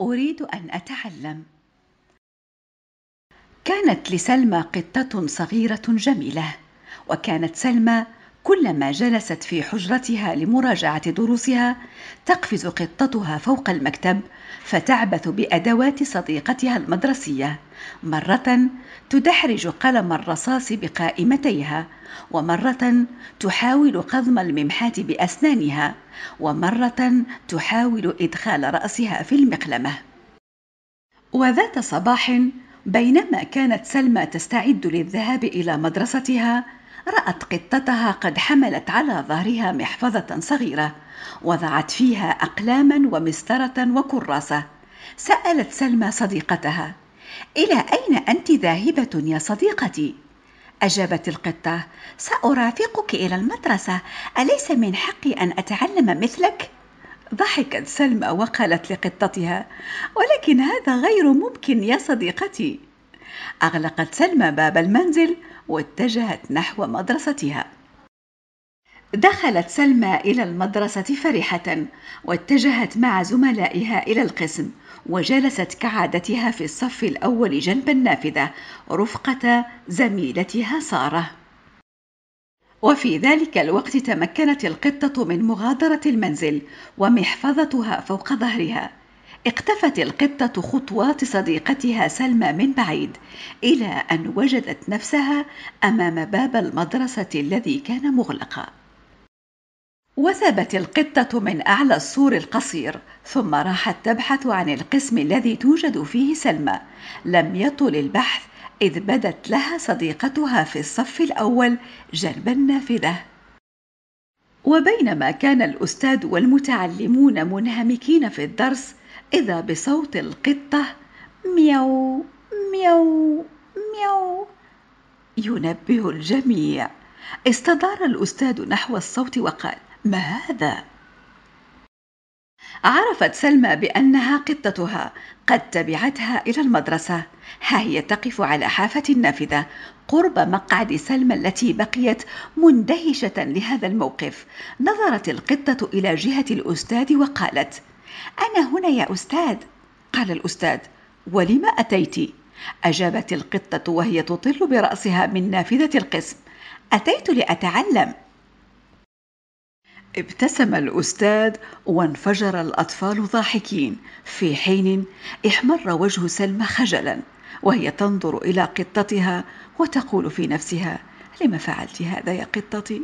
أريد أن أتعلم. كانت لسلمى قطة صغيرة جميلة، وكانت سلمى كلما جلست في حجرتها لمراجعة دروسها تقفز قطتها فوق المكتب فتعبث بأدوات صديقتها المدرسية. مرة تدحرج قلم الرصاص بقائمتيها ومرة تحاول قضم الممحات بأسنانها ومرة تحاول إدخال رأسها في المقلمة. وذات صباح بينما كانت سلمى تستعد للذهاب إلى مدرستها رأت قطتها قد حملت على ظهرها محفظة صغيرة وضعت فيها أقلاما ومسطرة وكراسة سألت سلمى صديقتها إلى أين أنت ذاهبة يا صديقتي؟ أجابت القطة سأرافقك إلى المدرسة أليس من حقي أن أتعلم مثلك؟ ضحكت سلمى وقالت لقطتها ولكن هذا غير ممكن يا صديقتي أغلقت سلمى باب المنزل واتجهت نحو مدرستها. دخلت سلمى إلى المدرسة فرحة واتجهت مع زملائها إلى القسم وجلست كعادتها في الصف الأول جنب النافذة رفقة زميلتها سارة. وفي ذلك الوقت تمكنت القطة من مغادرة المنزل ومحفظتها فوق ظهرها. اقتفت القطة خطوات صديقتها سلمى من بعيد إلى أن وجدت نفسها أمام باب المدرسة الذي كان مغلقا. وثبت القطة من أعلى السور القصير ثم راحت تبحث عن القسم الذي توجد فيه سلمى. لم يطل البحث إذ بدت لها صديقتها في الصف الأول جنب النافذة وبينما كان الأستاذ والمتعلمون منهمكين في الدرس إذا بصوت القطة ميو ميو ميو ينبه الجميع استدار الأستاذ نحو الصوت وقال ما هذا؟ عرفت سلمى بأنها قطتها قد تبعتها إلى المدرسة. ها هي تقف على حافة النافذة قرب مقعد سلمى التي بقيت مندهشة لهذا الموقف. نظرت القطة إلى جهة الأستاذ وقالت أنا هنا يا أستاذ. قال الأستاذ ولم أتيت؟ أجابت القطة وهي تطل برأسها من نافذة القسم أتيت لأتعلم. ابتسم الأستاذ وانفجر الأطفال ضاحكين. في حين احمر وجه سلمى خجلا وهي تنظر إلى قطتها وتقول في نفسها لم فعلت هذا يا قطتي؟